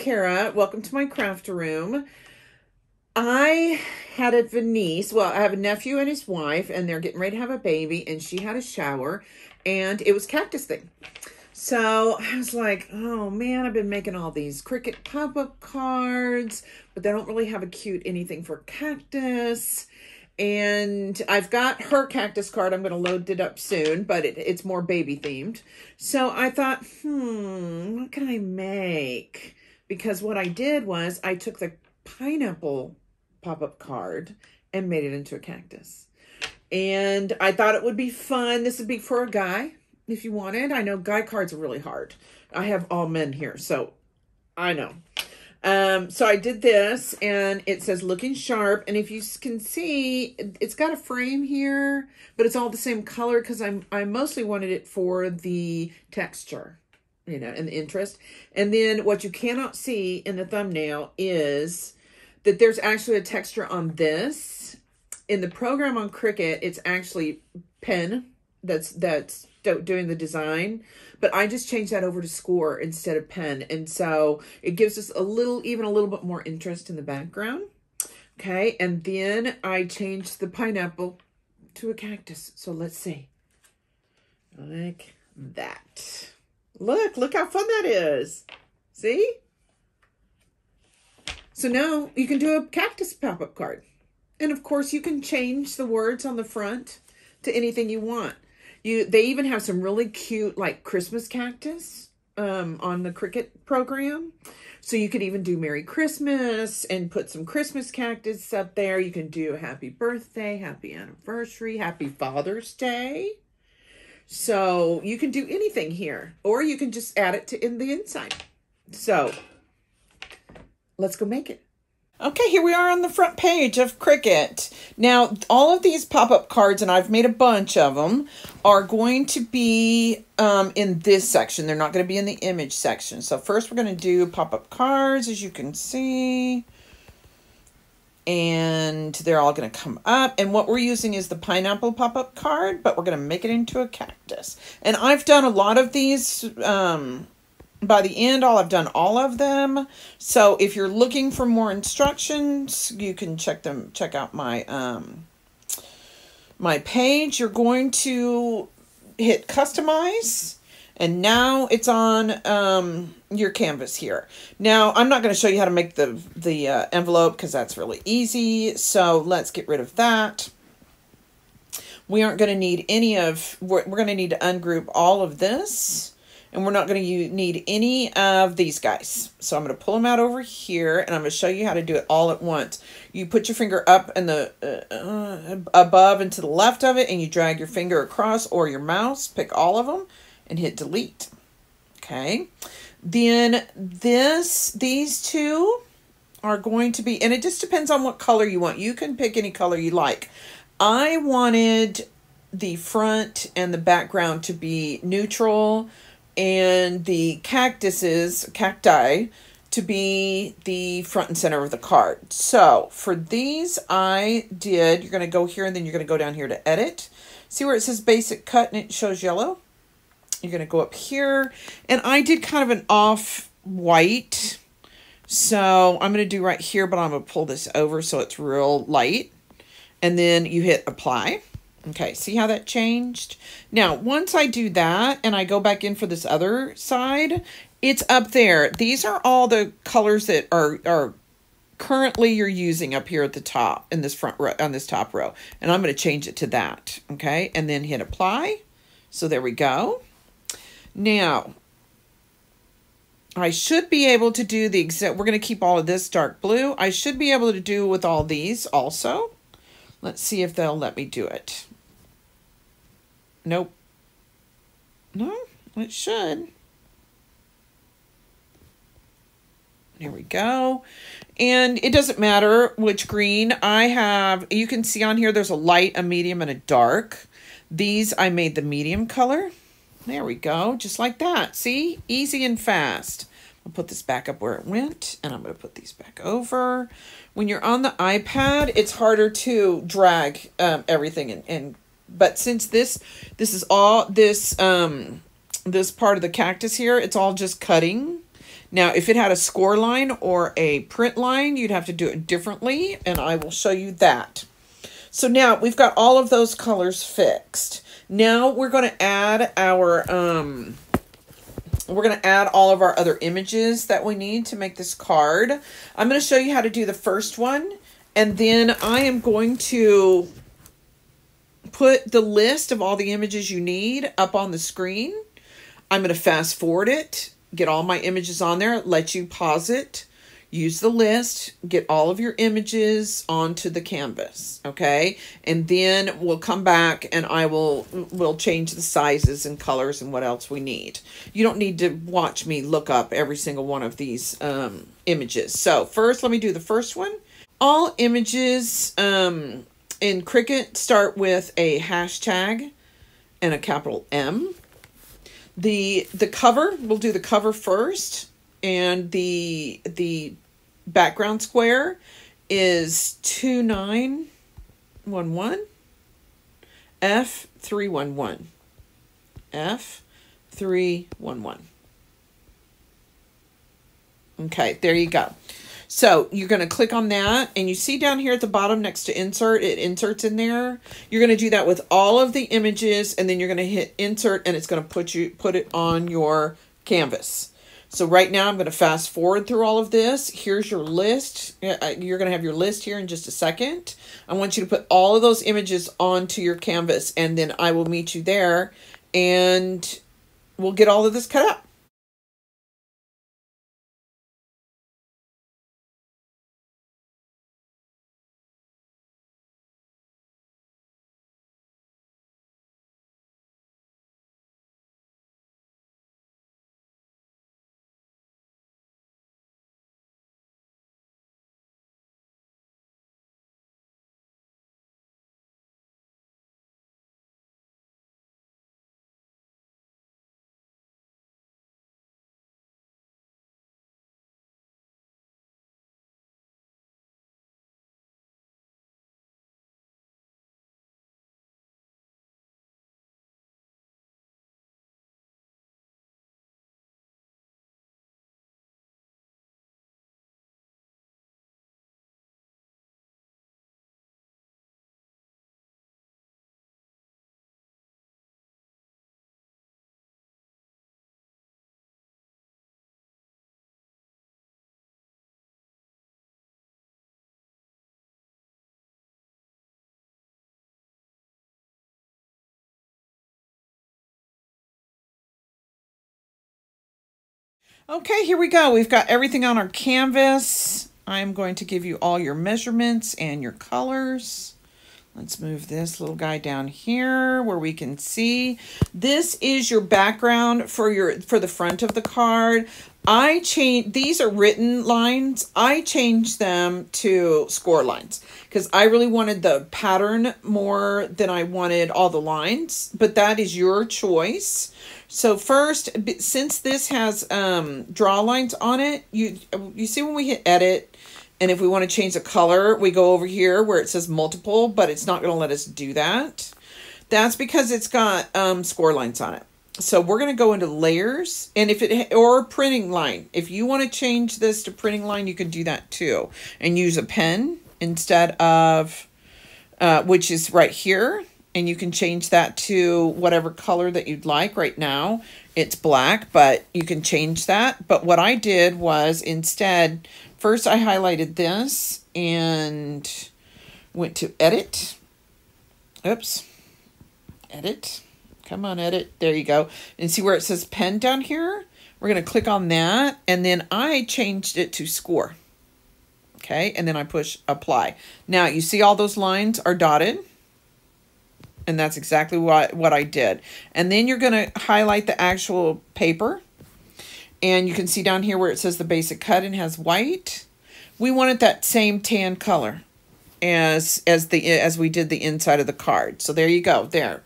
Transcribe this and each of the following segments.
Cara. Welcome to my craft room. I had a Venice. Well, I have a nephew and his wife, and they're getting ready to have a baby, and she had a shower, and it was cactus thing. So I was like, oh man, I've been making all these Cricut pop up cards, but they don't really have a cute anything for cactus. And I've got her cactus card. I'm going to load it up soon, but it, it's more baby themed. So I thought, hmm, what can I make? Because what I did was I took the pineapple pop up card and made it into a cactus. And I thought it would be fun. This would be for a guy if you wanted. I know guy cards are really hard. I have all men here, so I know. Um, so I did this and it says looking sharp. And if you can see, it's got a frame here, but it's all the same color because I'm, I mostly wanted it for the texture, you know, and the interest. And then what you cannot see in the thumbnail is that there's actually a texture on this. In the program on Cricut, it's actually pen that's, that's doing the design but I just changed that over to score instead of pen. And so it gives us a little, even a little bit more interest in the background. Okay, and then I changed the pineapple to a cactus. So let's see. Like that. Look, look how fun that is. See? So now you can do a cactus pop-up card. And of course you can change the words on the front to anything you want. You they even have some really cute like Christmas cactus um on the Cricut program. So you could even do Merry Christmas and put some Christmas cactus up there. You can do happy birthday, happy anniversary, happy Father's Day. So you can do anything here or you can just add it to in the inside. So let's go make it. Okay, here we are on the front page of Cricut. Now, all of these pop-up cards, and I've made a bunch of them, are going to be um, in this section. They're not going to be in the image section. So first we're going to do pop-up cards, as you can see. And they're all going to come up. And what we're using is the pineapple pop-up card, but we're going to make it into a cactus. And I've done a lot of these... Um, by the end, all have done all of them. So if you're looking for more instructions, you can check them, check out my, um, my page. You're going to hit customize and now it's on um, your canvas here. Now, I'm not going to show you how to make the, the uh, envelope because that's really easy. So let's get rid of that. We aren't going to need any of, we're, we're going to need to ungroup all of this and we're not going to need any of these guys. So I'm going to pull them out over here and I'm going to show you how to do it all at once. You put your finger up in the uh, uh, above and to the left of it and you drag your finger across or your mouse, pick all of them and hit delete. Okay. Then this, these two are going to be, and it just depends on what color you want. You can pick any color you like. I wanted the front and the background to be neutral and the cactuses, cacti, to be the front and center of the card. So for these, I did, you're going to go here and then you're going to go down here to edit. See where it says basic cut and it shows yellow? You're going to go up here and I did kind of an off white. So I'm going to do right here, but I'm going to pull this over so it's real light. And then you hit apply. Okay, see how that changed? Now, once I do that and I go back in for this other side, it's up there. These are all the colors that are, are currently you're using up here at the top in this front row, on this top row. And I'm going to change it to that, okay? And then hit apply. So there we go. Now, I should be able to do the exact, we're going to keep all of this dark blue. I should be able to do with all these also. Let's see if they'll let me do it. Nope. No, it should. There we go. And it doesn't matter which green I have. You can see on here there's a light, a medium, and a dark. These I made the medium color. There we go. Just like that. See? Easy and fast. I'll put this back up where it went. And I'm going to put these back over. When you're on the iPad, it's harder to drag um, everything and, and but since this this is all this um this part of the cactus here it's all just cutting Now, if it had a score line or a print line, you'd have to do it differently, and I will show you that. So now we've got all of those colors fixed. Now we're going to add our, um, we're going to add all of our other images that we need to make this card. I'm going to show you how to do the first one, and then I am going to put the list of all the images you need up on the screen. I'm going to fast forward it, get all my images on there, let you pause it, use the list, get all of your images onto the canvas, okay? And then we'll come back and I will will change the sizes and colors and what else we need. You don't need to watch me look up every single one of these um, images. So first, let me do the first one. All images um, in Cricut start with a hashtag and a capital M. The the cover, we'll do the cover first and the the background square is 2911 F311 F311 Okay, there you go. So you're going to click on that and you see down here at the bottom next to insert, it inserts in there. You're going to do that with all of the images and then you're going to hit insert and it's going to put you put it on your canvas. So right now I'm going to fast forward through all of this. Here's your list. You're going to have your list here in just a second. I want you to put all of those images onto your canvas and then I will meet you there and we'll get all of this cut up. Okay, here we go. We've got everything on our canvas. I'm going to give you all your measurements and your colors. Let's move this little guy down here where we can see. This is your background for your for the front of the card. I change these are written lines. I changed them to score lines because I really wanted the pattern more than I wanted all the lines, but that is your choice. So first, since this has um, draw lines on it, you you see when we hit edit, and if we want to change the color, we go over here where it says multiple, but it's not going to let us do that. That's because it's got um, score lines on it. So we're going to go into layers and if it, or printing line. If you want to change this to printing line, you can do that too. And use a pen instead of, uh, which is right here and you can change that to whatever color that you'd like. Right now, it's black, but you can change that. But what I did was instead, first I highlighted this and went to edit. Oops. Edit. Come on, edit. There you go. And see where it says pen down here? We're going to click on that. And then I changed it to score. Okay. And then I push apply. Now, you see all those lines are dotted and that's exactly what, what I did. And then you're going to highlight the actual paper. And you can see down here where it says the basic cut and has white. We wanted that same tan color as as the as we did the inside of the card. So there you go, there.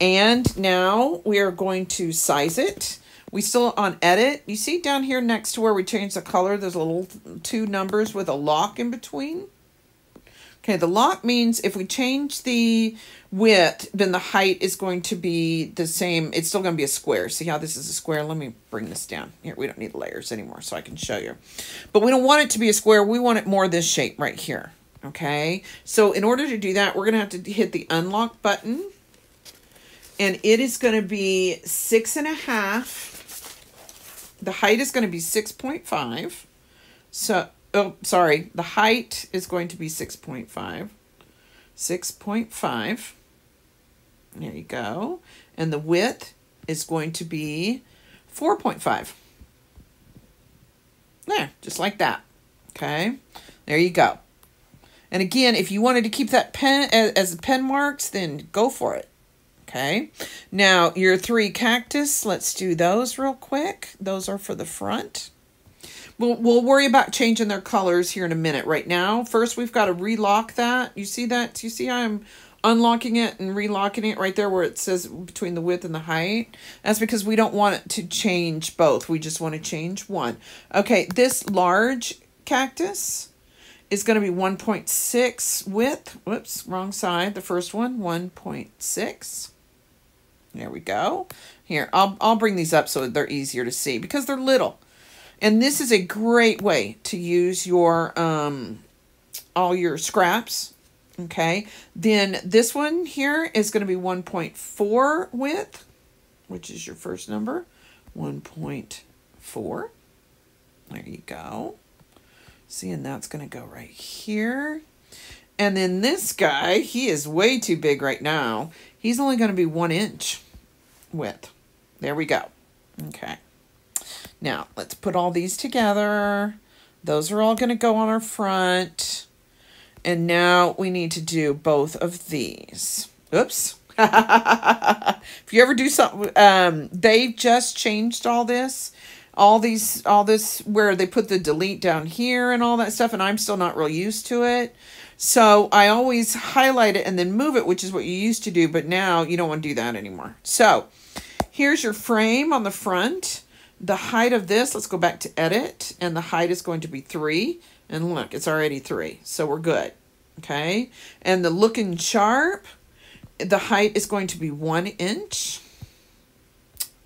And now we are going to size it. We still on edit. You see down here next to where we change the color, there's a little two numbers with a lock in between. Okay, the lock means if we change the width, then the height is going to be the same. It's still going to be a square. See how this is a square? Let me bring this down. Here, we don't need layers anymore, so I can show you. But we don't want it to be a square. We want it more this shape right here. Okay, so in order to do that, we're going to have to hit the unlock button. And it is going to be six and a half. The height is going to be 6.5. So oh, sorry, the height is going to be 6.5. 6.5. There you go. And the width is going to be 4.5. There, just like that. Okay, there you go. And again, if you wanted to keep that pen as, as pen marks, then go for it. Okay, now your three cactus, let's do those real quick. Those are for the front. We'll, we'll worry about changing their colors here in a minute. Right now, first we've got to relock that. You see that? You see I'm unlocking it and relocking it right there where it says between the width and the height? That's because we don't want it to change both. We just want to change one. Okay, this large cactus is going to be 1.6 width. Whoops, wrong side. The first one, 1.6. There we go. Here, I'll, I'll bring these up so they're easier to see because they're little. And this is a great way to use your um, all your scraps. Okay. Then this one here is going to be 1.4 width, which is your first number. 1.4. There you go. See, and that's going to go right here. And then this guy, he is way too big right now. He's only going to be one inch width. There we go. Okay. Now, let's put all these together. Those are all going to go on our front. And now we need to do both of these. Oops. if you ever do something, um, they've just changed all this. All these, all this, where they put the delete down here and all that stuff, and I'm still not real used to it. So I always highlight it and then move it, which is what you used to do, but now you don't want to do that anymore. So here's your frame on the front. The height of this, let's go back to edit, and the height is going to be 3. And look, it's already 3, so we're good. Okay, and the looking sharp, the height is going to be 1 inch.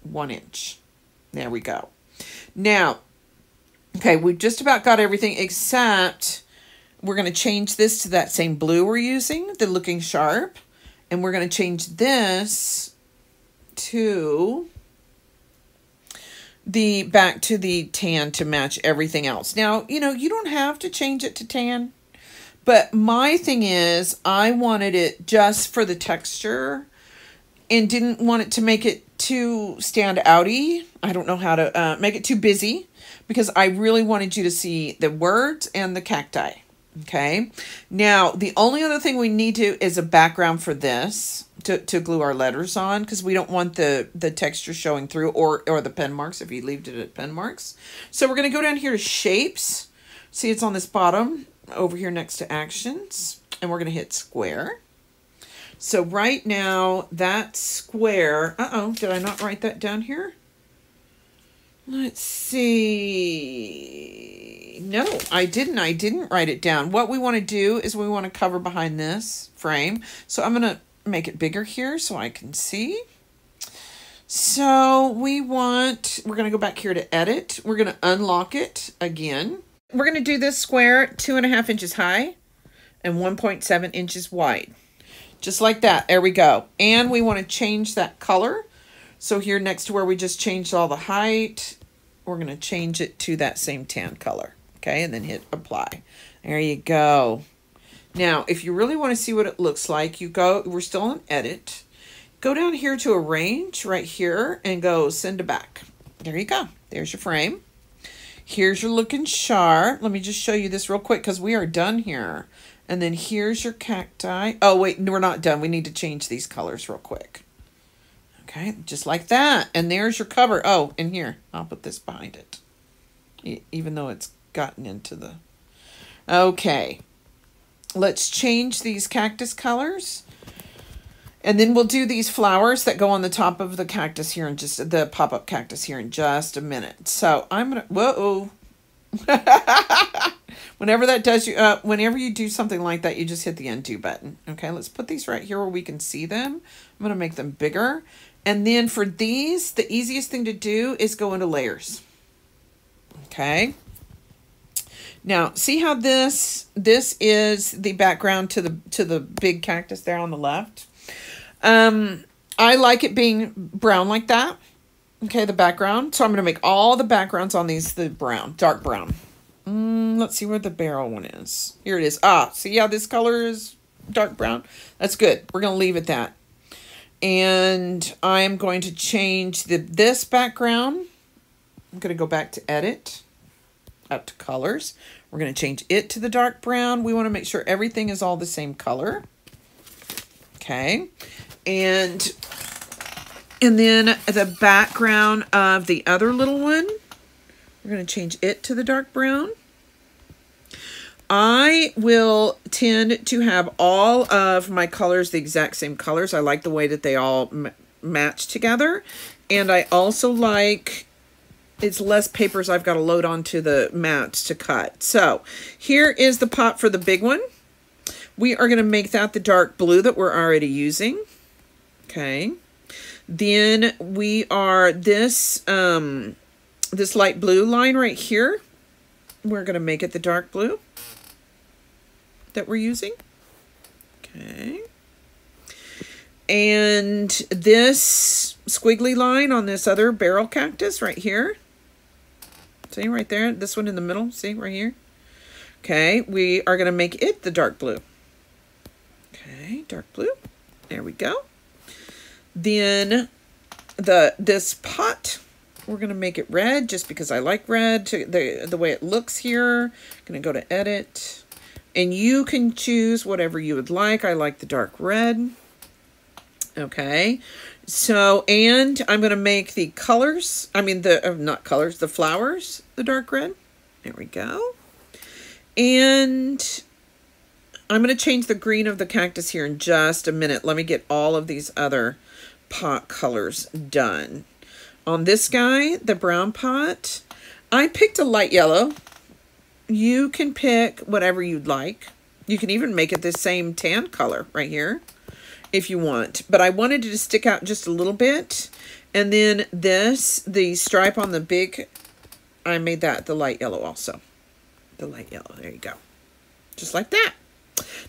1 inch. There we go. Now, okay, we've just about got everything except we're going to change this to that same blue we're using, the looking sharp. And we're going to change this to the back to the tan to match everything else. Now, you know, you don't have to change it to tan. But my thing is, I wanted it just for the texture and didn't want it to make it too stand outy. I don't know how to uh, make it too busy because I really wanted you to see the words and the cacti. Okay. Now, the only other thing we need to is a background for this to, to glue our letters on because we don't want the, the texture showing through or, or the pen marks if you leave it at pen marks. So we're going to go down here to shapes. See, it's on this bottom over here next to actions. And we're going to hit square. So right now, that square, uh-oh, did I not write that down here? Let's see. No, I didn't. I didn't write it down. What we want to do is we want to cover behind this frame. So I'm going to make it bigger here so I can see. So we want, we're going to go back here to edit. We're going to unlock it again. We're going to do this square two and a half inches high and 1.7 inches wide. Just like that. There we go. And we want to change that color. So here next to where we just changed all the height, we're going to change it to that same tan color. Okay, and then hit apply. There you go. Now, if you really want to see what it looks like, you go, we're still on edit. Go down here to arrange right here and go send to back. There you go. There's your frame. Here's your looking sharp. Let me just show you this real quick because we are done here. And then here's your cacti. Oh, wait, we're not done. We need to change these colors real quick. Okay, just like that. And there's your cover. Oh, and here, I'll put this behind it. Even though it's gotten into the... Okay, let's change these cactus colors. And then we'll do these flowers that go on the top of the cactus here in just the pop-up cactus here in just a minute. So I'm gonna whoa. whenever that does you, uh, whenever you do something like that, you just hit the undo button. Okay, let's put these right here where we can see them. I'm going to make them bigger. And then for these, the easiest thing to do is go into layers. Okay. Now, see how this this is the background to the to the big cactus there on the left. Um, I like it being brown like that. Okay, the background. So I'm going to make all the backgrounds on these the brown, dark brown. Mm, let's see where the barrel one is. Here it is. Ah, see how this color is dark brown? That's good. We're going to leave it that. And I'm going to change the this background. I'm going to go back to edit, up to colors. We're going to change it to the dark brown. We want to make sure everything is all the same color. Okay. And and then the background of the other little one, we're going to change it to the dark brown. I will tend to have all of my colors the exact same colors. I like the way that they all match together. And I also like, it's less papers I've got to load onto the mats to cut. So here is the pot for the big one. We are going to make that the dark blue that we're already using. Okay. Then we are this, um, this light blue line right here. We're going to make it the dark blue that we're using. Okay. And this squiggly line on this other barrel cactus right here. See right there? This one in the middle. See right here? Okay. We are going to make it the dark blue. Okay. Dark blue. There we go. Then the this pot, we're going to make it red just because I like red to the, the way it looks here. Going to go to edit. And you can choose whatever you would like. I like the dark red. Okay. So, and I'm going to make the colors, I mean the, uh, not colors, the flowers, the dark red. There we go. And I'm going to change the green of the cactus here in just a minute. Let me get all of these other pot colors done. On this guy, the brown pot, I picked a light yellow. You can pick whatever you'd like. You can even make it the same tan color right here if you want. But I wanted it to stick out just a little bit. And then this, the stripe on the big, I made that the light yellow also. The light yellow, there you go. Just like that.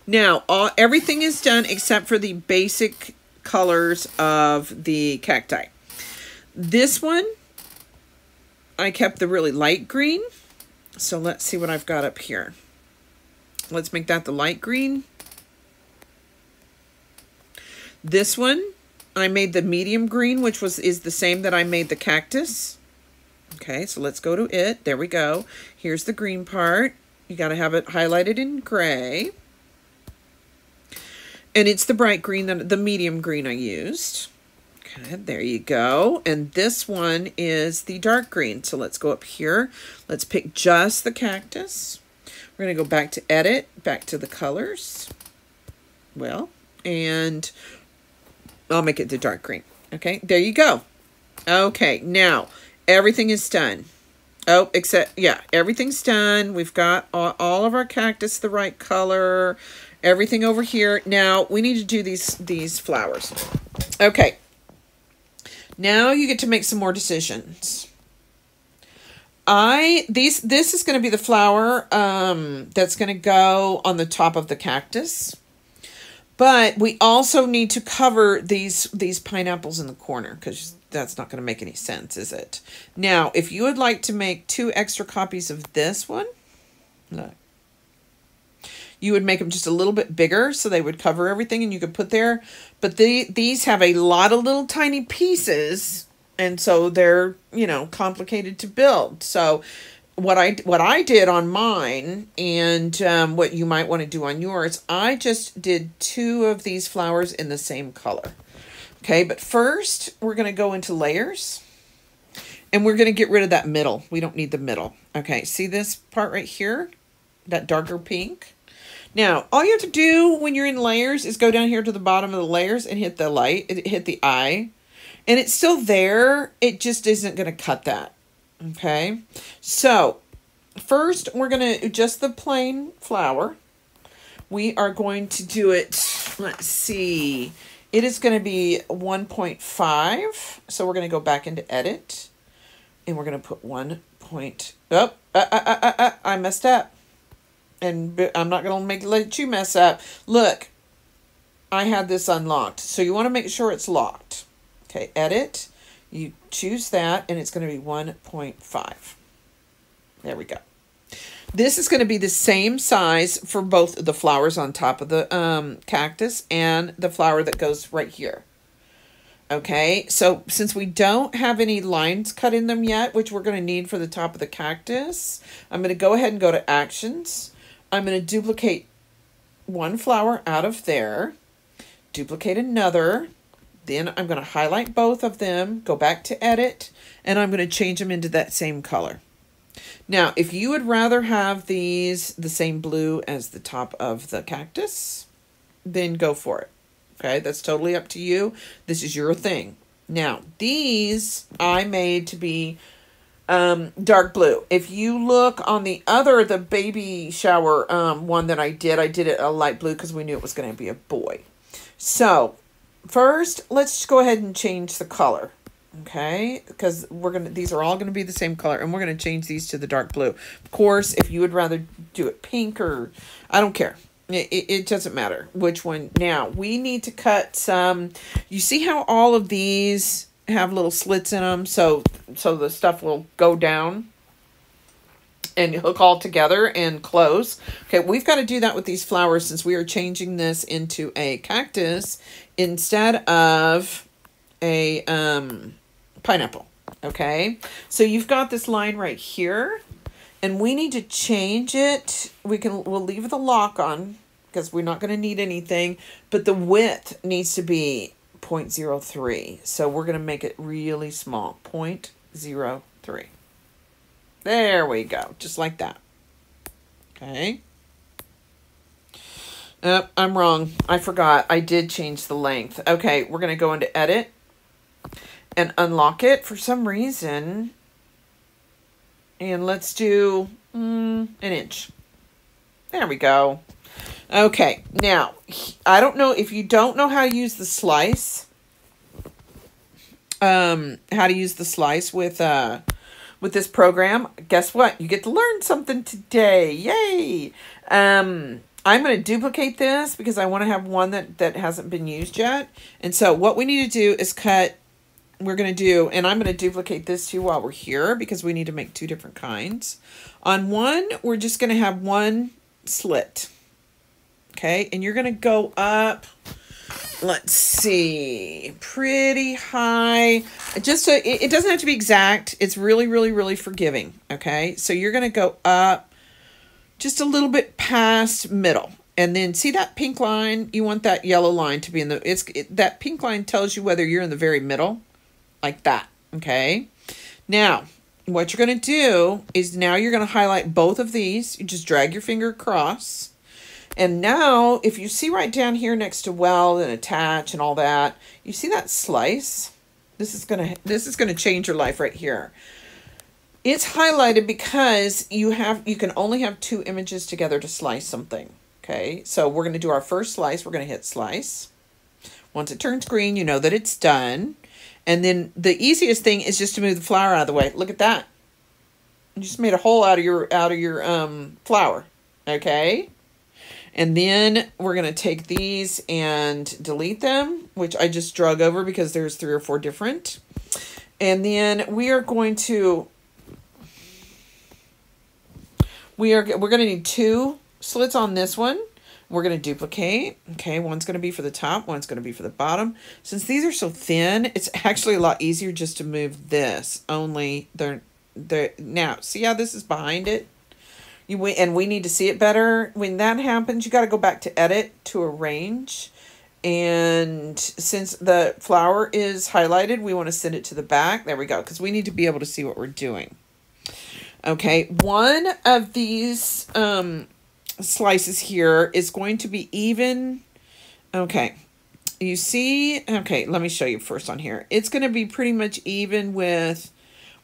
Now, all, everything is done except for the basic colors of the cacti. This one, I kept the really light green. So let's see what I've got up here. Let's make that the light green. This one, I made the medium green, which was is the same that I made the cactus. Okay, so let's go to it. There we go. Here's the green part. You got to have it highlighted in gray. And it's the bright green, that, the medium green I used. Okay, there you go. And this one is the dark green. So let's go up here. Let's pick just the cactus. We're going to go back to edit, back to the colors. Well, and I'll make it the dark green. Okay, there you go. Okay, now everything is done. Oh, except, yeah, everything's done. We've got all, all of our cactus the right color everything over here. Now we need to do these, these flowers. Okay. Now you get to make some more decisions. I, these, this is going to be the flower, um, that's going to go on the top of the cactus. But we also need to cover these, these pineapples in the corner because that's not going to make any sense, is it? Now, if you would like to make two extra copies of this one, look, you would make them just a little bit bigger so they would cover everything and you could put there. But the, these have a lot of little tiny pieces and so they're, you know, complicated to build. So what I what I did on mine and um, what you might want to do on yours, I just did two of these flowers in the same color. Okay, but first we're going to go into layers and we're going to get rid of that middle. We don't need the middle. Okay, see this part right here? That darker pink? Now, all you have to do when you're in layers is go down here to the bottom of the layers and hit the light, hit the eye. And it's still there. It just isn't going to cut that. Okay. So first we're going to, just the plain flower. We are going to do it, let's see, it is going to be 1.5. So we're going to go back into edit and we're going to put 1 point, oh, uh, uh, uh, uh, uh, I messed up. And I'm not going to make let you mess up. Look, I had this unlocked. So you want to make sure it's locked. Okay, edit. You choose that, and it's going to be 1.5. There we go. This is going to be the same size for both the flowers on top of the um, cactus and the flower that goes right here. Okay, so since we don't have any lines cut in them yet, which we're going to need for the top of the cactus, I'm going to go ahead and go to Actions. I'm going to duplicate one flower out of there, duplicate another, then I'm going to highlight both of them, go back to Edit, and I'm going to change them into that same color. Now, if you would rather have these the same blue as the top of the cactus, then go for it. Okay, that's totally up to you. This is your thing. Now, these I made to be um, dark blue. If you look on the other, the baby shower um, one that I did, I did it a light blue because we knew it was going to be a boy. So, first, let's go ahead and change the color. Okay, because we're gonna these are all gonna be the same color, and we're gonna change these to the dark blue. Of course, if you would rather do it pink or I don't care. It, it doesn't matter which one. Now, we need to cut some. You see how all of these have little slits in them so so the stuff will go down and hook all together and close. Okay, we've got to do that with these flowers since we are changing this into a cactus instead of a um, pineapple. Okay, so you've got this line right here and we need to change it. We can, we'll leave the lock on because we're not going to need anything, but the width needs to be 0.03. So we're going to make it really small, 0.03. There we go, just like that. Okay. Uh, I'm wrong. I forgot. I did change the length. Okay, we're going to go into edit and unlock it for some reason. And let's do mm, an inch. There we go. Okay, now, I don't know if you don't know how to use the slice, um, how to use the slice with, uh, with this program, guess what? You get to learn something today. Yay! Um, I'm going to duplicate this because I want to have one that, that hasn't been used yet. And so what we need to do is cut, we're going to do, and I'm going to duplicate this too while we're here because we need to make two different kinds. On one, we're just going to have one slit. Okay, and you're going to go up, let's see, pretty high. Just so, it, it doesn't have to be exact. It's really, really, really forgiving. Okay, so you're going to go up just a little bit past middle. And then see that pink line? You want that yellow line to be in the, it's it, that pink line tells you whether you're in the very middle, like that. Okay. Now, what you're going to do is now you're going to highlight both of these. You just drag your finger across and now, if you see right down here next to weld and attach and all that, you see that slice? This is gonna this is gonna change your life right here. It's highlighted because you have you can only have two images together to slice something. Okay, so we're gonna do our first slice. We're gonna hit slice. Once it turns green, you know that it's done. And then the easiest thing is just to move the flower out of the way. Look at that. You just made a hole out of your out of your um flower. Okay. And then we're going to take these and delete them, which I just drug over because there's three or four different. And then we are going to, we are, we're going to need two slits on this one. We're going to duplicate. Okay, one's going to be for the top, one's going to be for the bottom. Since these are so thin, it's actually a lot easier just to move this. Only they're, they're, now, see how this is behind it? You and we need to see it better. When that happens, you got to go back to edit to arrange. And since the flower is highlighted, we want to send it to the back. There we go, because we need to be able to see what we're doing. Okay, one of these um, slices here is going to be even. Okay, you see, okay, let me show you first on here. It's going to be pretty much even with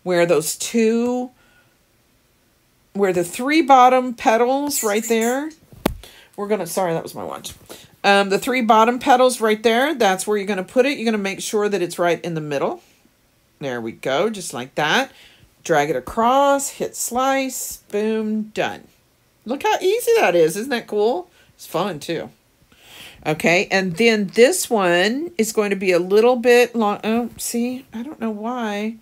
where those two where the three bottom petals right there, we're going to, sorry, that was my watch. Um, the three bottom petals right there, that's where you're going to put it. You're going to make sure that it's right in the middle. There we go, just like that. Drag it across, hit slice, boom, done. Look how easy that is. Isn't that cool? It's fun too. Okay, and then this one is going to be a little bit long. Oh, see, I don't know why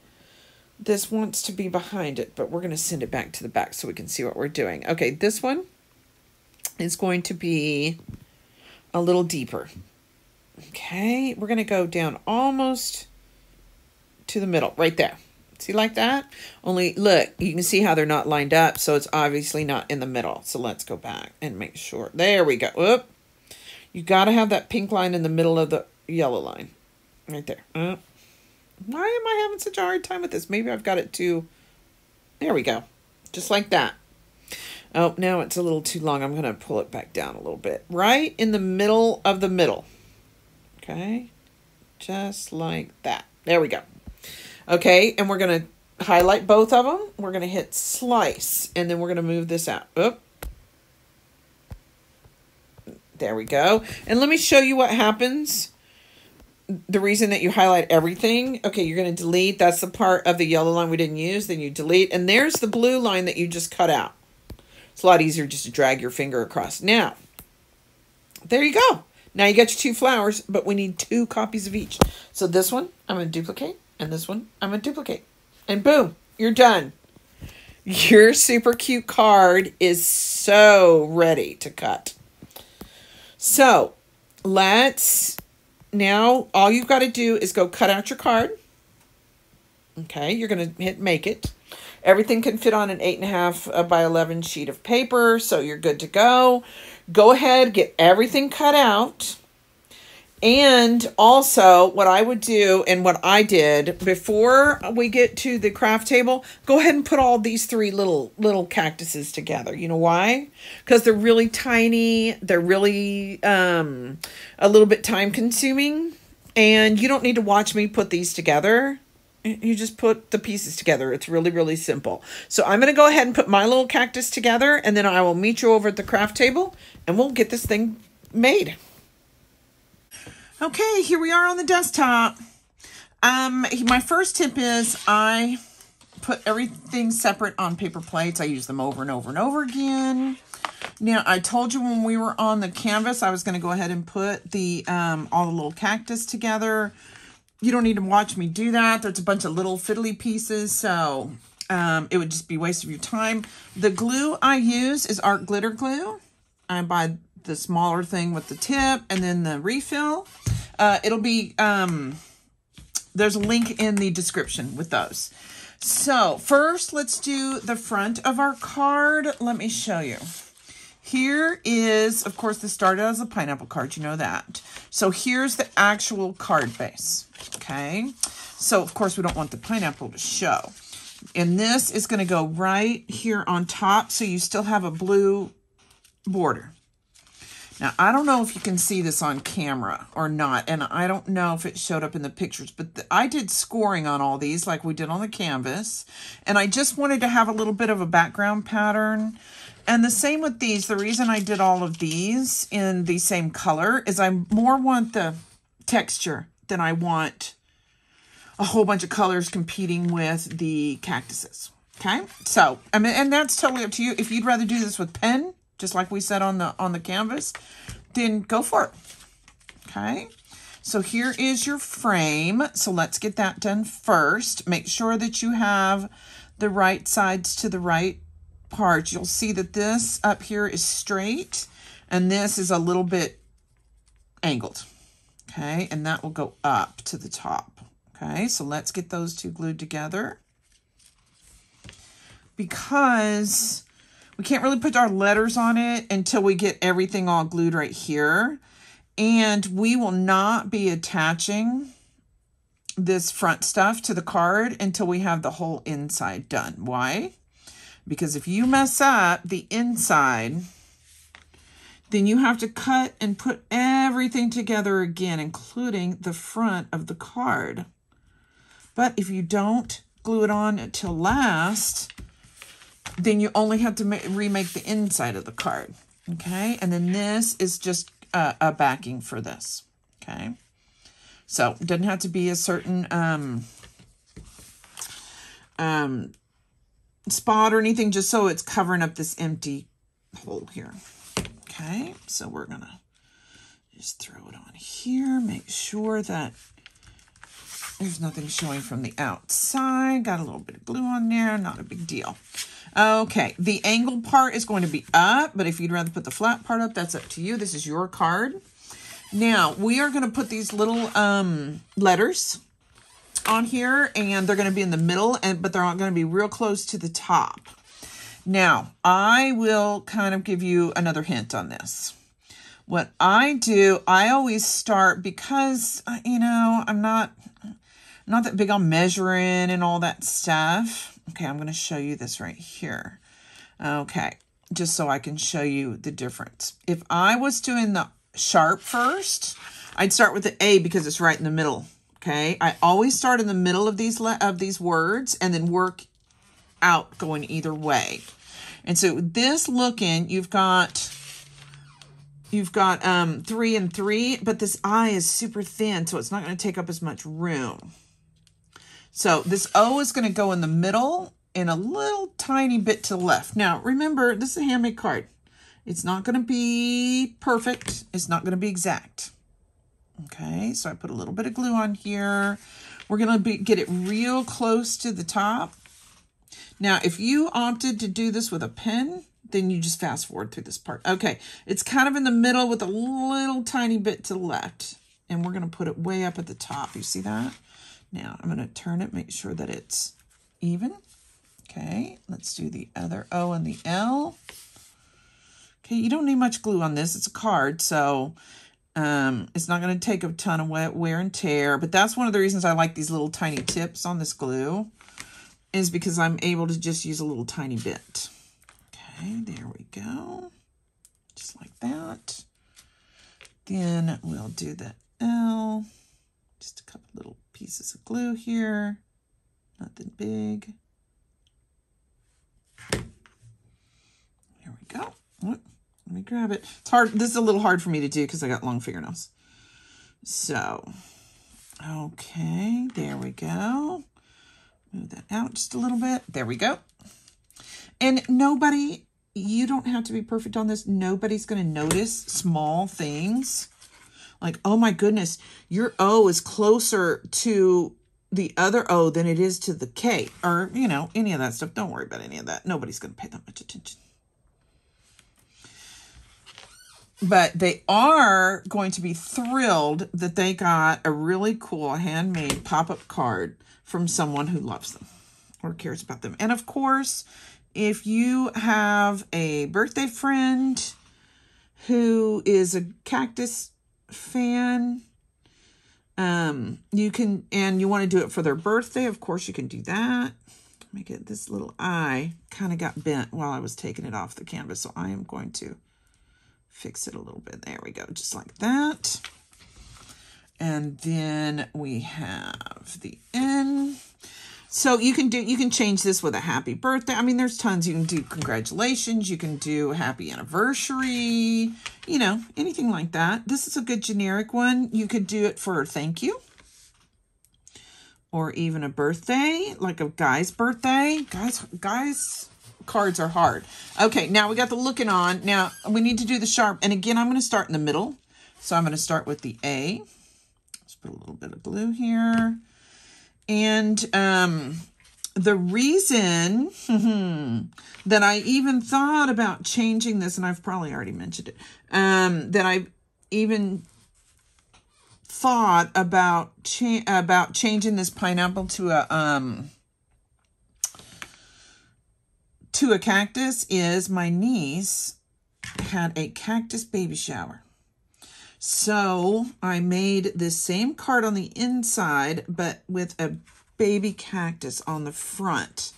this wants to be behind it, but we're going to send it back to the back so we can see what we're doing. Okay, this one is going to be a little deeper. Okay, we're going to go down almost to the middle, right there. See like that? Only, look, you can see how they're not lined up, so it's obviously not in the middle. So let's go back and make sure. There we go. Whoop. You got to have that pink line in the middle of the yellow line. Right there. Uh, why am I having such a hard time with this? Maybe I've got it too... There we go. Just like that. Oh, now it's a little too long. I'm going to pull it back down a little bit. Right in the middle of the middle. Okay? Just like that. There we go. Okay, and we're going to highlight both of them. We're going to hit slice, and then we're going to move this out. Oop. There we go. And let me show you what happens. The reason that you highlight everything. Okay, you're going to delete. That's the part of the yellow line we didn't use. Then you delete. And there's the blue line that you just cut out. It's a lot easier just to drag your finger across. Now, there you go. Now you got your two flowers, but we need two copies of each. So this one, I'm going to duplicate. And this one, I'm going to duplicate. And boom, you're done. Your super cute card is so ready to cut. So let's, now all you've got to do is go cut out your card. Okay, you're going to hit make it. Everything can fit on an 8.5 uh, by 11 sheet of paper, so you're good to go. Go ahead, get everything cut out. And also, what I would do and what I did before we get to the craft table, go ahead and put all these three little little cactuses together. You know why? Because they're really tiny. They're really um, a little bit time consuming, and you don't need to watch me put these together. You just put the pieces together. It's really, really simple. So I'm going to go ahead and put my little cactus together, and then I will meet you over at the craft table, and we'll get this thing made. Okay, here we are on the desktop. Um, my first tip is I put everything separate on paper plates. I use them over and over and over again. Now, I told you when we were on the canvas, I was going to go ahead and put the um, all the little cactus together. You don't need to watch me do that. There's a bunch of little fiddly pieces, so um, it would just be waste of your time. The glue I use is Art Glitter Glue. I buy the smaller thing with the tip and then the refill. Uh, it'll be, um, there's a link in the description with those. So first, let's do the front of our card. Let me show you. Here is, of course, this started as a pineapple card. You know that. So here's the actual card base. Okay. So, of course, we don't want the pineapple to show. And this is going to go right here on top. So you still have a blue border. Now, I don't know if you can see this on camera or not, and I don't know if it showed up in the pictures, but the, I did scoring on all these like we did on the canvas, and I just wanted to have a little bit of a background pattern. And the same with these. The reason I did all of these in the same color is I more want the texture than I want a whole bunch of colors competing with the cactuses. Okay, so, I mean, and that's totally up to you. If you'd rather do this with pen, just like we said on the on the canvas, then go for it. Okay. So here is your frame. So let's get that done first. Make sure that you have the right sides to the right part. You'll see that this up here is straight and this is a little bit angled. Okay, and that will go up to the top. Okay, so let's get those two glued together. Because we can't really put our letters on it until we get everything all glued right here. And we will not be attaching this front stuff to the card until we have the whole inside done. Why? Because if you mess up the inside, then you have to cut and put everything together again, including the front of the card. But if you don't glue it on until last, then you only have to remake the inside of the card. Okay, and then this is just uh, a backing for this. Okay, so it doesn't have to be a certain um, um, spot or anything, just so it's covering up this empty hole here. Okay, so we're gonna just throw it on here, make sure that there's nothing showing from the outside. Got a little bit of glue on there, not a big deal. Okay, the angled part is going to be up, but if you'd rather put the flat part up, that's up to you. This is your card. Now, we are going to put these little um, letters on here, and they're going to be in the middle, and but they're going to be real close to the top. Now, I will kind of give you another hint on this. What I do, I always start because, uh, you know, I'm not, not that big on measuring and all that stuff. Okay, I'm going to show you this right here. Okay, just so I can show you the difference. If I was doing the sharp first, I'd start with the A because it's right in the middle. Okay, I always start in the middle of these of these words and then work out going either way. And so this looking, you've got you've got um, three and three, but this I is super thin, so it's not going to take up as much room. So this O is going to go in the middle and a little tiny bit to the left. Now, remember, this is a handmade card. It's not going to be perfect. It's not going to be exact. Okay, so I put a little bit of glue on here. We're going to get it real close to the top. Now, if you opted to do this with a pen, then you just fast forward through this part. Okay, it's kind of in the middle with a little tiny bit to the left. And we're going to put it way up at the top. You see that? Now, I'm going to turn it, make sure that it's even. Okay, let's do the other O and the L. Okay, you don't need much glue on this. It's a card, so um, it's not going to take a ton of wear and tear. But that's one of the reasons I like these little tiny tips on this glue is because I'm able to just use a little tiny bit. Okay, there we go. Just like that. Then we'll do the L. Just a couple little pieces of glue here. Nothing big. Here we go. let me grab it. It's hard. This is a little hard for me to do because I got long fingernails. So, okay, there we go. Move that out just a little bit. There we go. And nobody, you don't have to be perfect on this. Nobody's going to notice small things. Like, oh my goodness, your O is closer to the other O than it is to the K. Or, you know, any of that stuff. Don't worry about any of that. Nobody's going to pay that much attention. But they are going to be thrilled that they got a really cool handmade pop-up card from someone who loves them or cares about them. And of course, if you have a birthday friend who is a cactus fan, um, you can, and you want to do it for their birthday, of course you can do that. Make it this little eye kind of got bent while I was taking it off the canvas. So I am going to fix it a little bit. There we go, just like that. And then we have the N. So you can do you can change this with a happy birthday. I mean, there's tons. You can do congratulations. You can do happy anniversary. You know, anything like that. This is a good generic one. You could do it for thank you. Or even a birthday, like a guy's birthday. Guys, guys cards are hard. Okay, now we got the looking on. Now we need to do the sharp. And again, I'm going to start in the middle. So I'm going to start with the A. Let's put a little bit of blue here. And um, the reason that I even thought about changing this, and I've probably already mentioned it, um, that I even thought about cha about changing this pineapple to a um to a cactus is my niece had a cactus baby shower so I made this same card on the inside, but with a baby cactus on the front.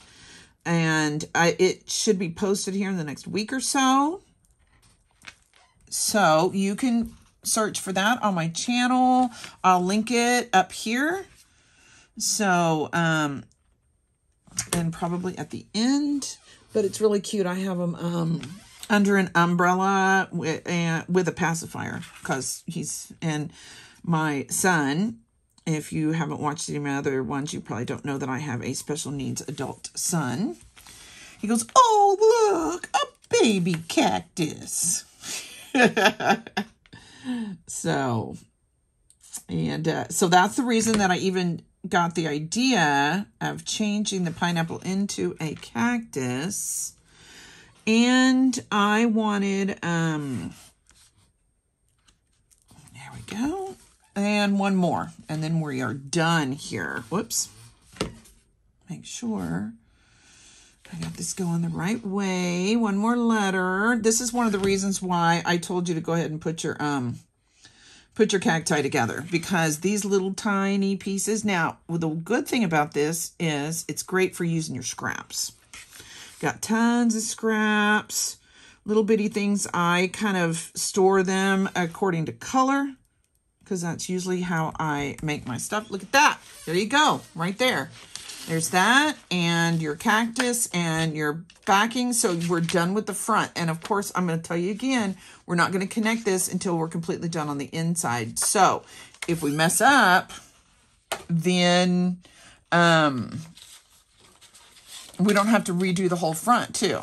And I, it should be posted here in the next week or so. So you can search for that on my channel. I'll link it up here. So, um, and probably at the end. but it's really cute. I have them um, under an umbrella with, uh, with a pacifier because he's and my son. If you haven't watched any of my other ones, you probably don't know that I have a special needs adult son. He goes, "Oh look, a baby cactus." so, and uh, so that's the reason that I even got the idea of changing the pineapple into a cactus. And I wanted, um, there we go. And one more. And then we are done here. Whoops. Make sure I got this going the right way. One more letter. This is one of the reasons why I told you to go ahead and put your, um, put your cacti together because these little tiny pieces. Now, well, the good thing about this is it's great for using your scraps. Got tons of scraps, little bitty things. I kind of store them according to color because that's usually how I make my stuff. Look at that. There you go, right there. There's that and your cactus and your backing. So we're done with the front. And of course, I'm going to tell you again, we're not going to connect this until we're completely done on the inside. So if we mess up, then um, we don't have to redo the whole front too.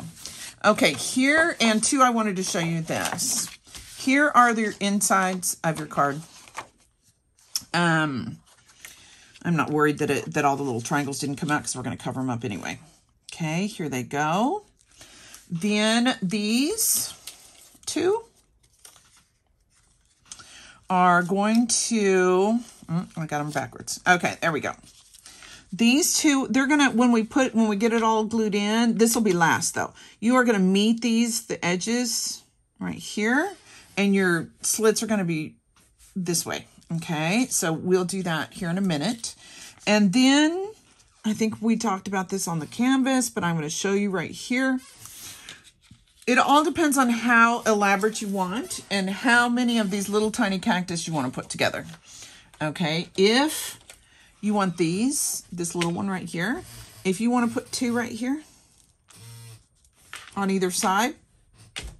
Okay, here and two, I wanted to show you this. Here are the insides of your card. Um, I'm not worried that it that all the little triangles didn't come out because we're going to cover them up anyway. Okay, here they go. Then these two are going to, oh, I got them backwards. Okay, there we go. These two, they're going to, when we put, when we get it all glued in, this will be last though. You are going to meet these, the edges right here, and your slits are going to be this way. Okay, so we'll do that here in a minute. And then I think we talked about this on the canvas, but I'm going to show you right here. It all depends on how elaborate you want and how many of these little tiny cactus you want to put together. Okay, if you want these, this little one right here, if you want to put two right here on either side,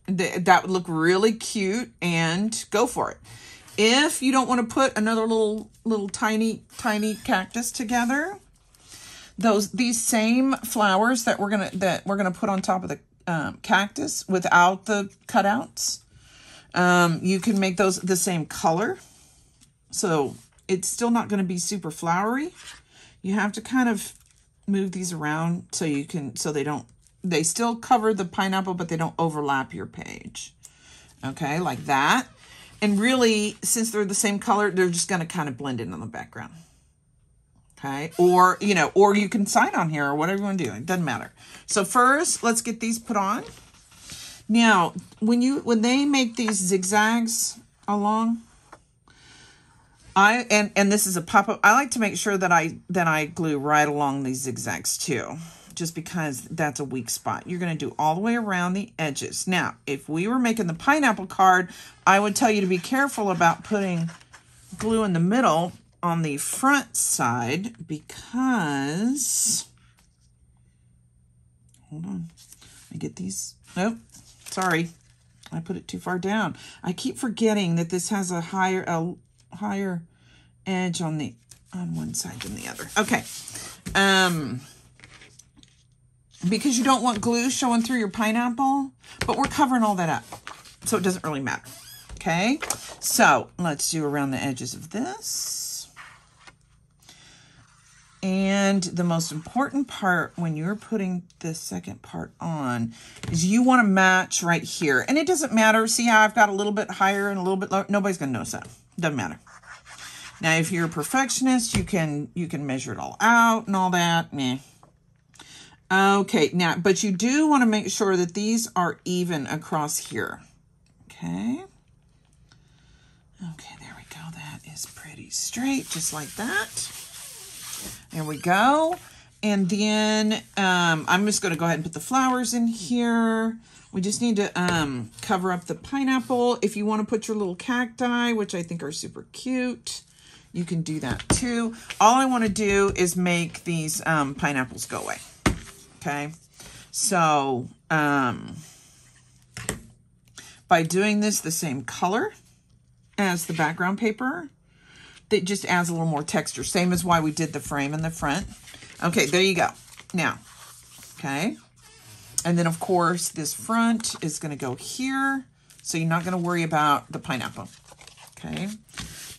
that would look really cute and go for it. If you don't want to put another little little tiny tiny cactus together, those these same flowers that we're gonna that we're gonna put on top of the um, cactus without the cutouts, um, you can make those the same color. So it's still not going to be super flowery. You have to kind of move these around so you can so they don't they still cover the pineapple but they don't overlap your page. Okay, like that. And really, since they're the same color, they're just going to kind of blend in on the background. Okay. Or, you know, or you can sign on here or whatever you want to do. It doesn't matter. So first, let's get these put on. Now, when you, when they make these zigzags along, I, and, and this is a pop-up, I like to make sure that I, that I glue right along these zigzags too just because that's a weak spot. You're going to do all the way around the edges. Now, if we were making the pineapple card, I would tell you to be careful about putting glue in the middle on the front side because, hold on, I get these, nope, sorry, I put it too far down. I keep forgetting that this has a higher, a higher edge on the, on one side than the other. Okay, um, because you don't want glue showing through your pineapple, but we're covering all that up, so it doesn't really matter. Okay, so let's do around the edges of this. And the most important part when you're putting the second part on is you want to match right here. And it doesn't matter. See how I've got a little bit higher and a little bit lower? Nobody's going to notice that. Doesn't matter. Now, if you're a perfectionist, you can you can measure it all out and all that. Meh. Okay, now, but you do want to make sure that these are even across here. Okay. Okay, there we go. That is pretty straight, just like that. There we go. And then um, I'm just going to go ahead and put the flowers in here. We just need to um, cover up the pineapple. If you want to put your little cacti, which I think are super cute, you can do that too. All I want to do is make these um, pineapples go away okay? So, um, by doing this the same color as the background paper, that just adds a little more texture. Same as why we did the frame in the front. Okay, there you go. Now, okay. And then, of course, this front is going to go here. So you're not going to worry about the pineapple. Okay.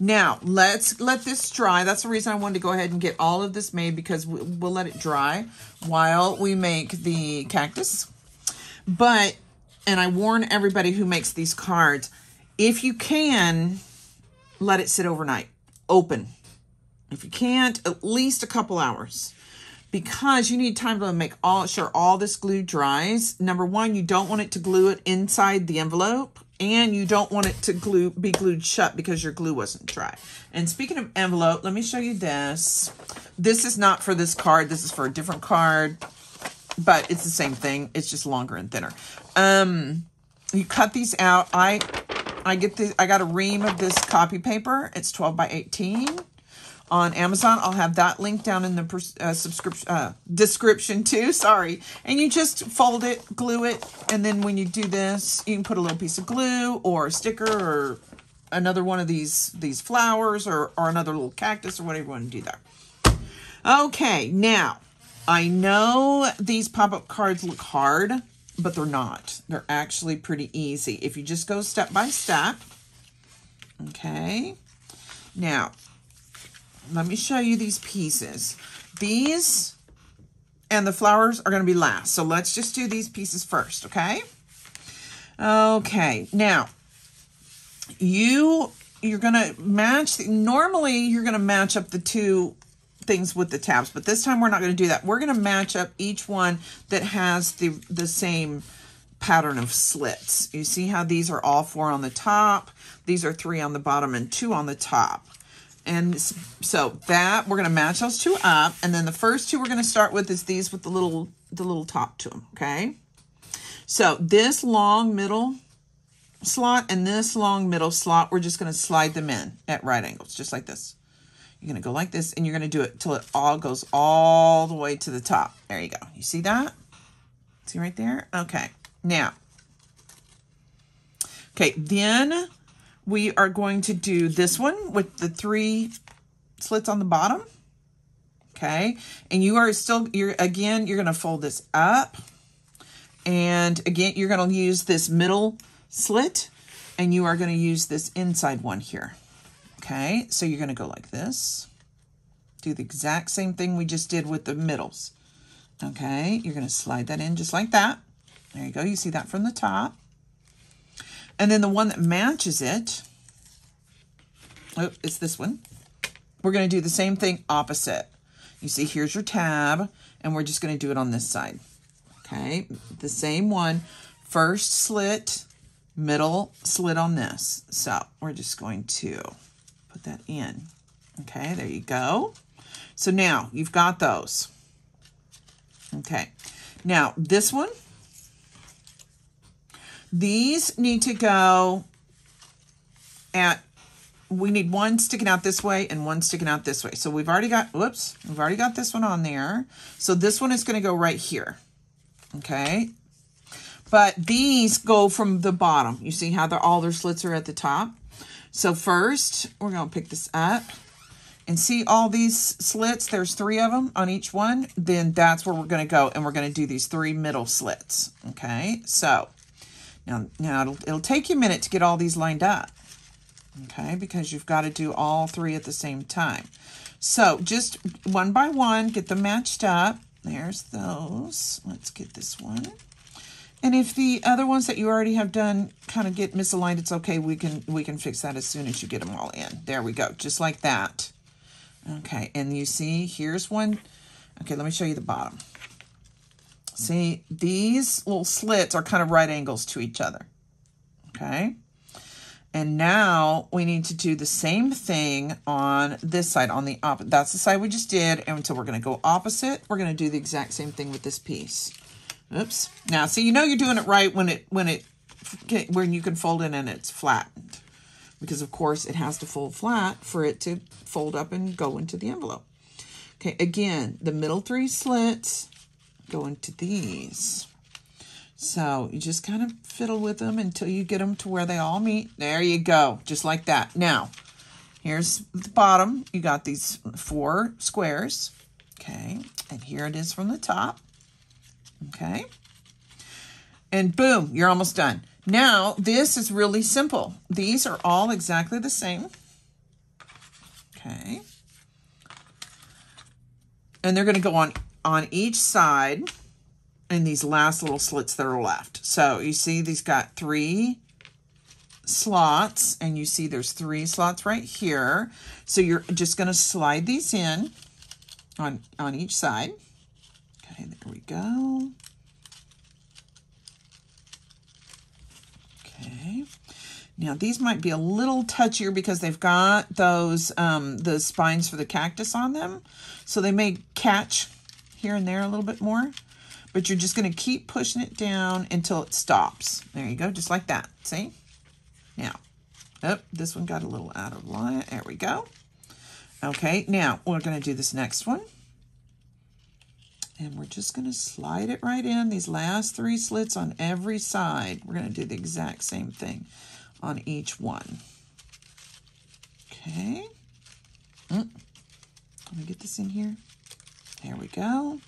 Now, let's let this dry. That's the reason I wanted to go ahead and get all of this made because we'll let it dry while we make the cactus. But, and I warn everybody who makes these cards, if you can, let it sit overnight, open. If you can't, at least a couple hours because you need time to make all sure all this glue dries. Number one, you don't want it to glue it inside the envelope and you don't want it to glue be glued shut because your glue wasn't dry. And speaking of envelope, let me show you this. This is not for this card. This is for a different card, but it's the same thing. It's just longer and thinner. Um, you cut these out. I I get the I got a ream of this copy paper. It's 12 by 18 on Amazon. I'll have that link down in the uh, subscription uh, description too. Sorry, and you just fold it, glue it, and then when you do this, you can put a little piece of glue or a sticker or another one of these these flowers or or another little cactus or whatever you want to do there. Okay, now I know these pop up cards look hard, but they're not. They're actually pretty easy if you just go step by step. Okay. Now, let me show you these pieces. These and the flowers are going to be last. So let's just do these pieces first, okay? Okay, now you you're going to match the, normally you're going to match up the two things with the tabs, but this time we're not going to do that. We're going to match up each one that has the the same pattern of slits. You see how these are all four on the top, these are three on the bottom and two on the top. And so that, we're going to match those two up. And then the first two we're going to start with is these with the little, the little top to them, okay? So this long middle slot and this long middle slot, we're just going to slide them in at right angles, just like this. You're going to go like this, and you're going to do it till it all goes all the way to the top. There you go. You see that? See right there? Okay. Now, okay, then we are going to do this one with the three slits on the bottom. Okay. And you are still, you're again, you're going to fold this up. And again, you're going to use this middle slit and you are going to use this inside one here. Okay. So you're going to go like this. Do the exact same thing we just did with the middles. Okay. You're going to slide that in just like that. There you go. You see that from the top. And then the one that matches it, oh, it's this one. We're going to do the same thing opposite. You see, here's your tab, and we're just going to do it on this side. Okay, the same one. First slit, middle slit on this. So we're just going to put that in. Okay, there you go. So now you've got those. Okay, now this one, these need to go at, we need one sticking out this way and one sticking out this way. So we've already got, whoops, we've already got this one on there. So this one is going to go right here. Okay. But these go from the bottom. You see how all their slits are at the top? So first, we're going to pick this up and see all these slits. There's three of them on each one. Then that's where we're going to go. And we're going to do these three middle slits. Okay. So now, now it'll, it'll take you a minute to get all these lined up, okay, because you've got to do all three at the same time. So just one by one, get them matched up. There's those. Let's get this one. And if the other ones that you already have done kind of get misaligned, it's okay. We can we can fix that as soon as you get them all in. There we go, just like that. Okay, and you see, here's one. Okay, let me show you the bottom. See, these little slits are kind of right angles to each other. Okay. And now we need to do the same thing on this side, on the opposite. That's the side we just did. And so we're going to go opposite. We're going to do the exact same thing with this piece. Oops. Now, see, you know you're doing it right when it, when it, when you can fold it and it's flattened. Because, of course, it has to fold flat for it to fold up and go into the envelope. Okay, again, the middle three slits go into these. So you just kind of fiddle with them until you get them to where they all meet. There you go, just like that. Now, here's the bottom. You got these four squares, okay? And here it is from the top, okay? And boom, you're almost done. Now, this is really simple. These are all exactly the same, okay? And they're going to go on, on each side in these last little slits that are left. So you see these got three slots and you see there's three slots right here. So you're just going to slide these in on, on each side. Okay, there we go. Okay. Now these might be a little touchier because they've got those um, the spines for the cactus on them. So they may catch here and there a little bit more but you're just going to keep pushing it down until it stops. There you go, just like that. See? Now, oh, this one got a little out of line. There we go. Okay, now we're going to do this next one. And we're just going to slide it right in, these last three slits on every side. We're going to do the exact same thing on each one. Okay. Mm. Let me get this in here. There we go.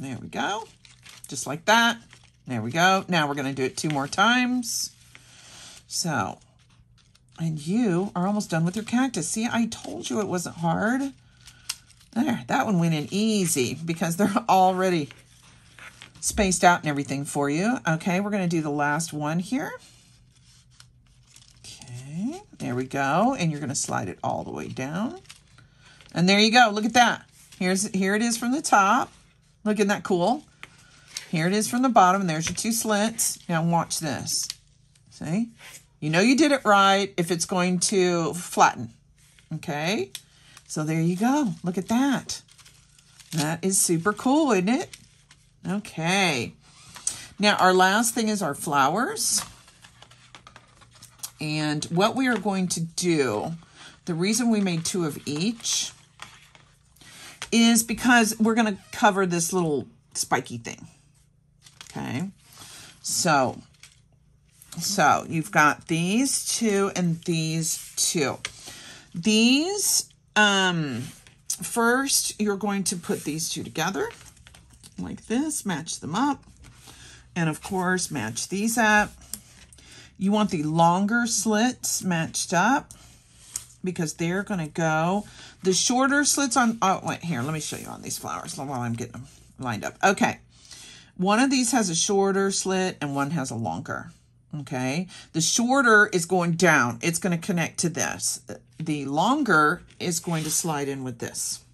There we go. Just like that. There we go. Now we're going to do it two more times. So, and you are almost done with your cactus. See, I told you it wasn't hard. There, that one went in easy because they're already spaced out and everything for you. Okay, we're going to do the last one here. There we go. And you're going to slide it all the way down. And there you go. Look at that. Here's Here it is from the top. Look, isn't that cool? Here it is from the bottom, and there's your two slits. Now watch this. See? You know you did it right if it's going to flatten. Okay? So there you go. Look at that. That is super cool, isn't it? Okay. Now, our last thing is our flowers. And what we are going to do, the reason we made two of each is because we're going to cover this little spiky thing. Okay. So, so you've got these two and these two. These, um, first you're going to put these two together like this, match them up. And of course, match these up. You want the longer slits matched up because they're going to go. The shorter slits on, oh, wait, here, let me show you on these flowers while I'm getting them lined up. Okay. One of these has a shorter slit and one has a longer. Okay. The shorter is going down. It's going to connect to this. The longer is going to slide in with this.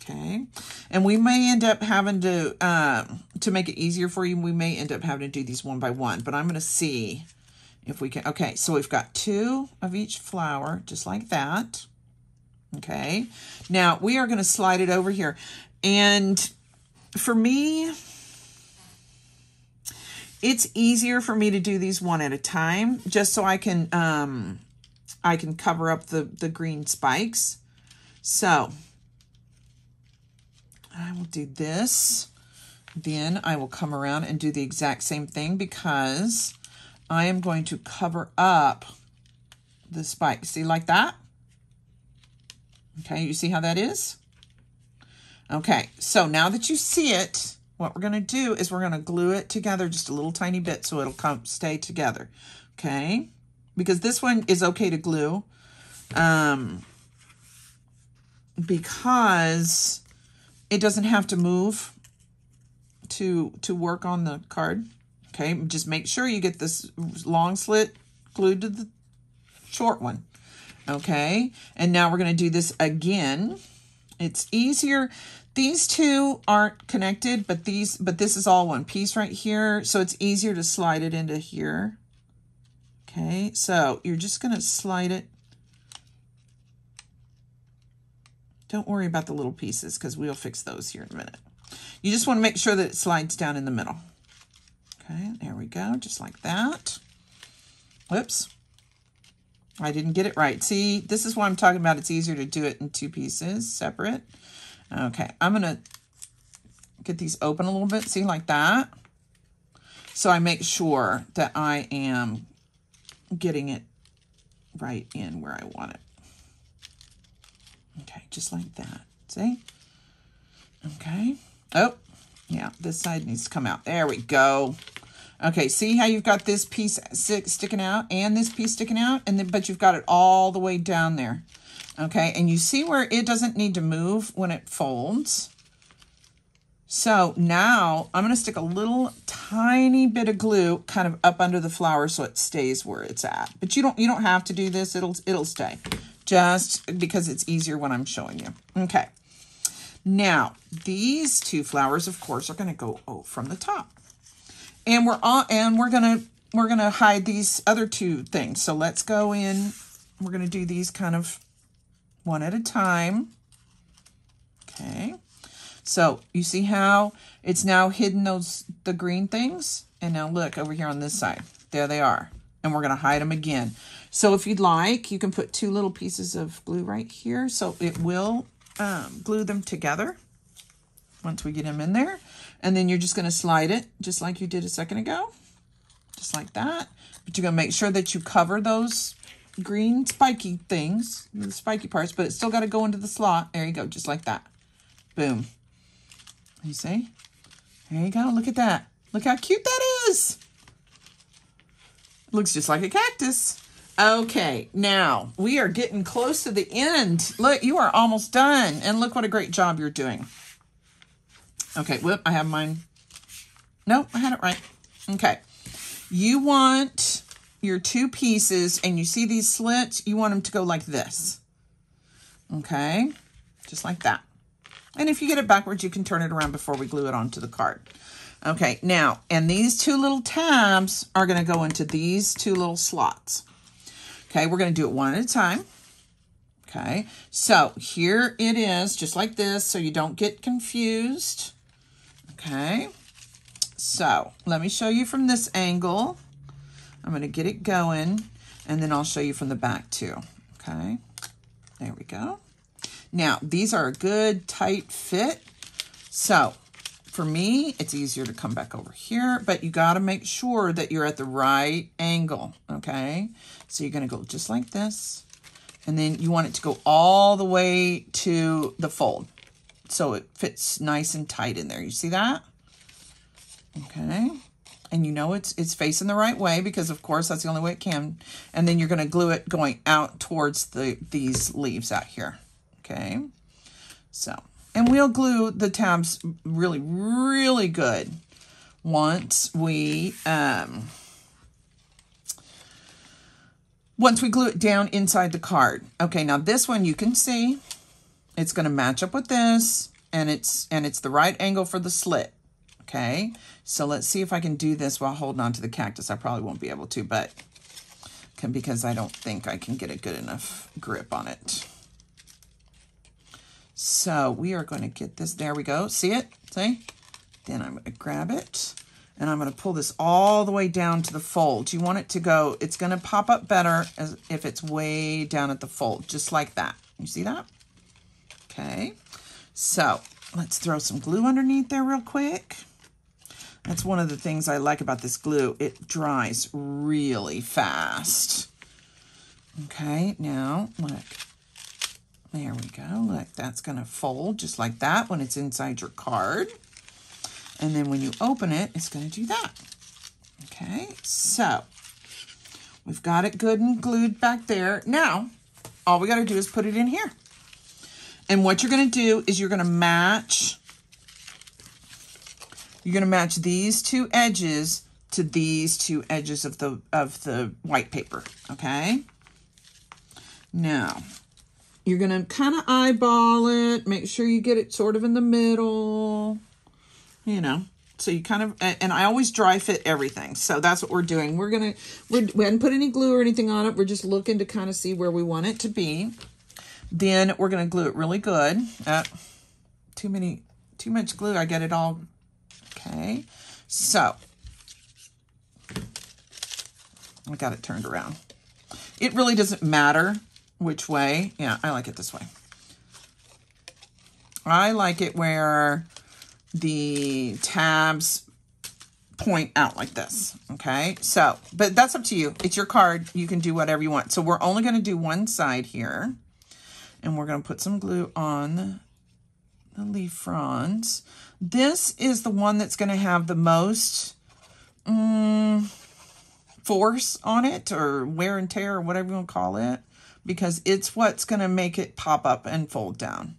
Okay. And we may end up having to, um, to make it easier for you, we may end up having to do these one by one, but I'm going to see if we can, okay, so we've got two of each flower, just like that. Okay, now we are going to slide it over here. And for me, it's easier for me to do these one at a time, just so I can, um, I can cover up the, the green spikes. So I will do this. Then I will come around and do the exact same thing because I am going to cover up the spike. See like that? Okay, you see how that is? Okay, so now that you see it, what we're going to do is we're going to glue it together just a little tiny bit so it'll come stay together. Okay, because this one is okay to glue um, because it doesn't have to move to to work on the card. Okay, just make sure you get this long slit glued to the short one. Okay, and now we're going to do this again. It's easier. These two aren't connected, but these, but this is all one piece right here. So it's easier to slide it into here. Okay, so you're just going to slide it. Don't worry about the little pieces because we'll fix those here in a minute. You just want to make sure that it slides down in the middle. Okay, there we go, just like that. Whoops. I didn't get it right. See, this is what I'm talking about. It's easier to do it in two pieces, separate. Okay, I'm to get these open a little bit. See, like that. So I make sure that I am getting it right in where I want it. Okay, just like that. See? Okay. Oh, yeah, this side needs to come out. There we go. Okay, see how you've got this piece sticking out and this piece sticking out, and then but you've got it all the way down there. Okay, and you see where it doesn't need to move when it folds. So now I'm going to stick a little tiny bit of glue kind of up under the flower so it stays where it's at. But you don't you don't have to do this. It'll it'll stay just because it's easier when I'm showing you. Okay. Now, these two flowers, of course, are going to go oh, from the top. And we're on, and we're to we're to hide these other two things. So let's go in. We're to do these kind of one at a time. Okay. So you see how it's now hidden those the green things? And now look over here on this side. There they are. And we're going to hide them again. So if you'd like, you can put two little pieces of glue right here. So it will um, glue them together once we get them in there. And then you're just going to slide it just like you did a second ago. Just like that. But you're going to make sure that you cover those green spiky things, the spiky parts, but it's still got to go into the slot. There you go, just like that. Boom. You see? There you go. Look at that. Look how cute that is. Looks just like a cactus. Okay, now we are getting close to the end. Look, you are almost done. And look what a great job you're doing. Okay, whoop, I have mine. Nope, I had it right. Okay. You want your two pieces, and you see these slits, you want them to go like this. Okay, just like that. And if you get it backwards, you can turn it around before we glue it onto the card. Okay, now, and these two little tabs are going to go into these two little slots. Okay, we're going to do it one at a time. Okay, so here it is, just like this, so you don't get confused. Okay, so let me show you from this angle. I'm going to get it going, and then I'll show you from the back too. Okay, there we go. Now, these are a good tight fit. So for me, it's easier to come back over here, but you got to make sure that you're at the right angle, okay? So you're going to go just like this, and then you want it to go all the way to the fold so it fits nice and tight in there. You see that? Okay. And you know it's it's facing the right way because of course that's the only way it can. And then you're going to glue it going out towards the these leaves out here. Okay. So and we'll glue the tabs really, really good once we, um, once we glue it down inside the card. Okay, now this one you can see, it's going to match up with this, and it's, and it's the right angle for the slit. Okay, so let's see if I can do this while holding on to the cactus. I probably won't be able to, but can, because I don't think I can get a good enough grip on it. So we are going to get this. There we go. See it? See? Then I'm going to grab it and I'm going to pull this all the way down to the fold. You want it to go, it's going to pop up better as if it's way down at the fold, just like that. You see that? Okay. So let's throw some glue underneath there real quick. That's one of the things I like about this glue. It dries really fast. Okay, now look, there we go. Look, that's going to fold just like that when it's inside your card. And then when you open it, it's going to do that. Okay, so we've got it good and glued back there. Now, all we got to do is put it in here. And what you're going to do is you're going to match, you're going to match these two edges to these two edges of the, of the white paper, okay? Now, you're going to kind of eyeball it, make sure you get it sort of in the middle, you know. So you kind of, and I always dry fit everything. So that's what we're doing. We're going to, we hadn't put any glue or anything on it. We're just looking to kind of see where we want it to be. Then we're going to glue it really good. Uh, too many, too much glue. I get it all. Okay. So I got it turned around. It really doesn't matter which way. Yeah, I like it this way. I like it where the tabs point out like this. Okay, so, but that's up to you. It's your card. You can do whatever you want. So we're only going to do one side here. And we're going to put some glue on the leaf fronds. This is the one that's going to have the most um, force on it or wear and tear or whatever you want to call it because it's what's going to make it pop up and fold down.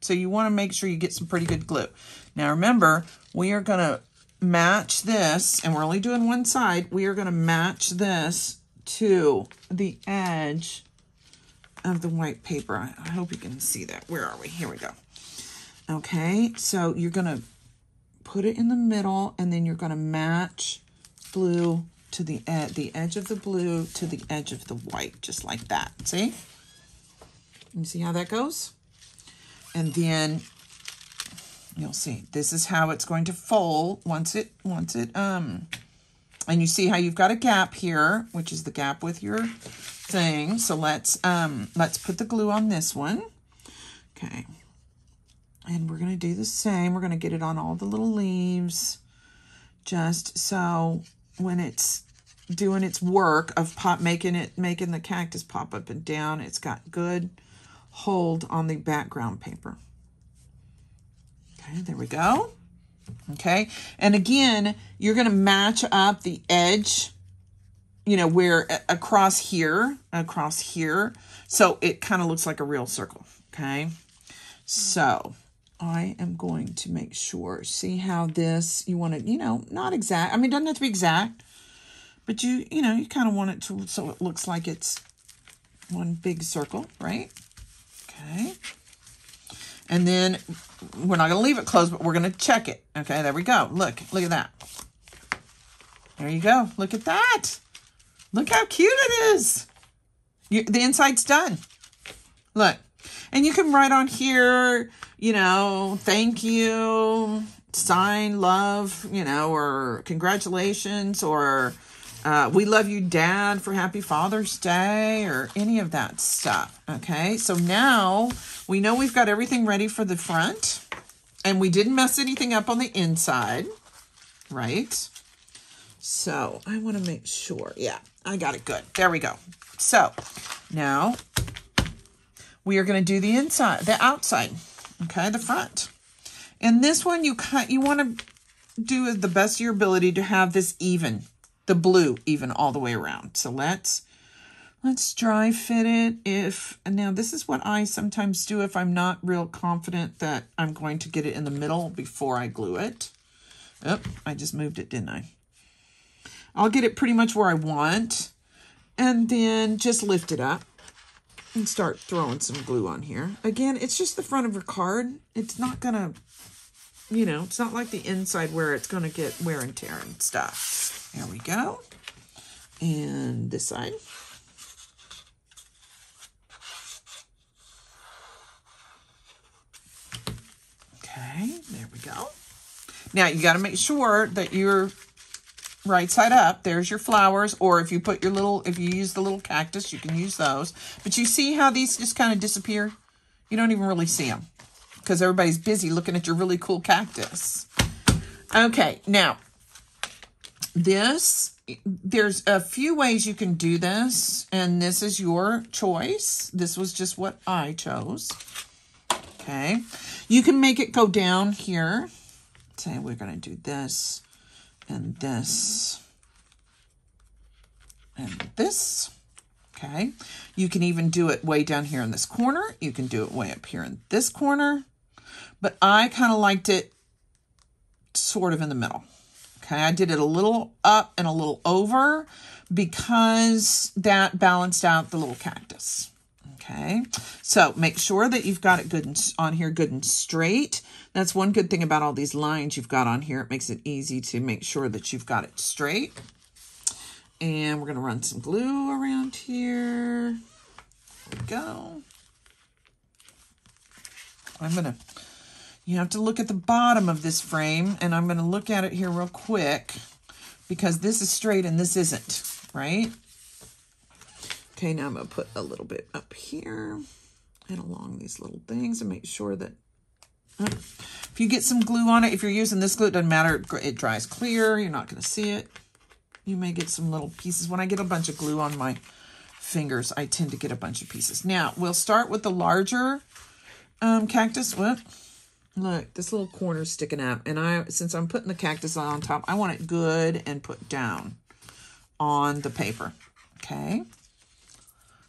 So you want to make sure you get some pretty good glue. Now remember, we are going to match this, and we're only doing one side. We are going to match this to the edge of the white paper. I, hope you can see that. Where are we? Here we go. Okay, so you're going to put it in the middle, and then you're going to match blue to the, ed the edge of the blue to the edge of the white, just like that. See? You see how that goes? And then you'll see this is how it's going to fold once it once it um and you see how you've got a gap here which is the gap with your thing. So let's um let's put the glue on this one. Okay. And we're going to do the same. We're going to get it on all the little leaves. Just so when it's doing its work of pop making it making the cactus pop up and down it's got good hold on the background paper. Okay, there we go. Okay, and again, you're going to match up the edge, you know, where across here, across here, so it kind of looks like a real circle. Okay, so I am going to make sure, see how this, you want it, you know, not exact. I mean, it doesn't have to be exact, but you, you know, you kind of want it to, so it looks like it's one big circle, right? Okay. And then we're not going to leave it closed, but we're going to check it. Okay, there we go. Look, look at that. There you go. Look at that. Look how cute it is. You, the inside's done. Look. And you can write on here, you know, thank you, sign love, you know, or congratulations, or uh, we love you, Dad, for Happy Father's Day, or any of that stuff. Okay, so now we know we've got everything ready for the front, and we didn't mess anything up on the inside, right? So I want to make sure. Yeah, I got it good. There we go. So now we are going to do the inside, the outside, okay, the front. And this one, you cut, you want to do the best of your ability to have this even the blue even all the way around. So let's let's dry fit it if now this is what I sometimes do if I'm not real confident that I'm going to get it in the middle before I glue it. Oh, I just moved it, didn't I? I'll get it pretty much where I want and then just lift it up and start throwing some glue on here. Again, it's just the front of your card. It's not going to, you know, it's not like the inside where it's going to get wear and tear and stuff. There we go. And this side. Okay, there we go. Now you got to make sure that you're right side up. There's your flowers, or if you put your little, if you use the little cactus, you can use those. But you see how these just kind of disappear? You don't even really see them because everybody's busy looking at your really cool cactus. Okay, now this, there's a few ways you can do this, and this is your choice. This was just what I chose. Okay. You can make it go down here. Say we're going to do this and this and this. Okay. You can even do it way down here in this corner. You can do it way up here in this corner. But I kind of liked it sort of in the middle. Okay, I did it a little up and a little over because that balanced out the little cactus. Okay, so make sure that you've got it good and, on here, good and straight. That's one good thing about all these lines you've got on here. It makes it easy to make sure that you've got it straight. And we're going to run some glue around here. Go. I'm going to you have to look at the bottom of this frame, and I'm going to look at it here real quick because this is straight and this isn't, right? Okay, now I'm going to put a little bit up here and along these little things and make sure that if you get some glue on it, if you're using this glue, it doesn't matter. It dries clear. You're not going to see it. You may get some little pieces. When I get a bunch of glue on my fingers, I tend to get a bunch of pieces. Now, we'll start with the larger um, cactus. What? Look, this little corner sticking out. And I, since I'm putting the cactus on top, I want it good and put down on the paper. Okay.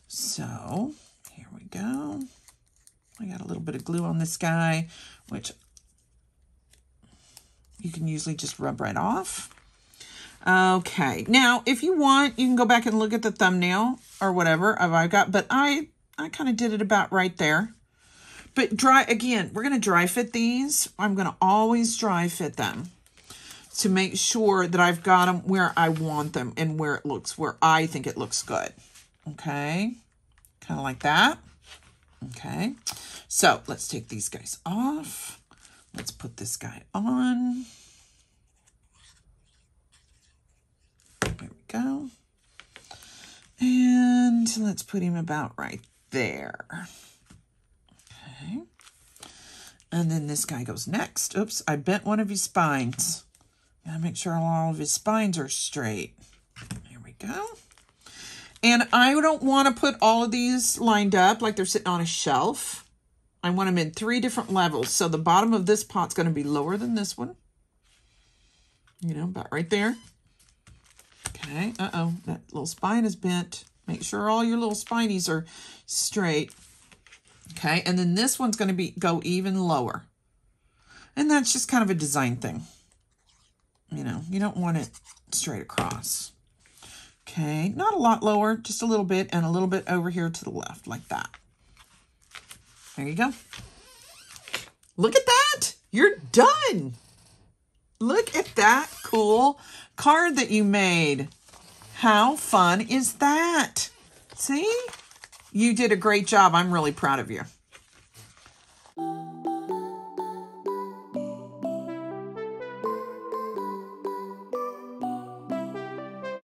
So, here we go. I got a little bit of glue on this guy, which you can usually just rub right off. Okay, now if you want, you can go back and look at the thumbnail or whatever I've got, but I, I kind of did it about right there. But dry, again, we're going to dry fit these. I'm going to always dry fit them to make sure that I've got them where I want them and where it looks, where I think it looks good. Okay, kind of like that. Okay, so let's take these guys off. Let's put this guy on. There we go. And let's put him about right there. Okay. And then this guy goes next. Oops, I bent one of his spines. Gotta make sure all of his spines are straight. There we go. And I don't want to put all of these lined up like they're sitting on a shelf. I want them in three different levels. So the bottom of this pot's going to be lower than this one. You know, about right there. Okay, uh-oh, that little spine is bent. Make sure all your little spinies are straight. Okay, and then this one's going to be go even lower. And that's just kind of a design thing. You know, you don't want it straight across. Okay, not a lot lower, just a little bit, and a little bit over here to the left, like that. There you go. Look at that. You're done. Look at that cool card that you made. How fun is that? See? You did a great job. I'm really proud of you.